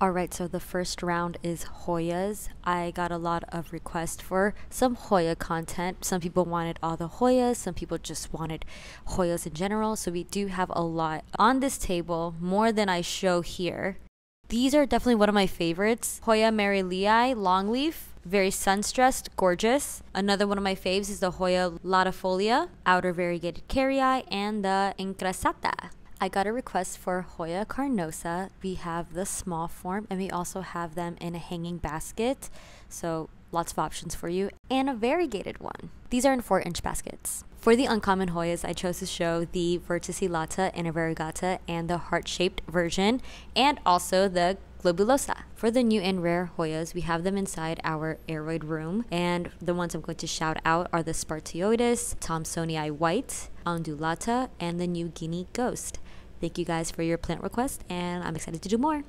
Alright, so the first round is Hoyas. I got a lot of requests for some Hoya content. Some people wanted all the Hoyas, some people just wanted Hoyas in general. So we do have a lot on this table, more than I show here. These are definitely one of my favorites. Hoya merrillii Longleaf, very sun-stressed, gorgeous. Another one of my faves is the Hoya latifolia, outer variegated kerrii, and the Incrassata. I got a request for Hoya carnosa. We have the small form and we also have them in a hanging basket. So lots of options for you and a variegated one. These are in 4 inch baskets. For the uncommon Hoyas, I chose to show the verticillata and a variegata and the heart-shaped version and also the globulosa. For the new and rare Hoyas, we have them inside our aroid room, and the ones I'm going to shout out are the Spartioides, Thomsonii white, undulata, and the New Guinea ghost. Thank you guys for your plant request, and I'm excited to do more.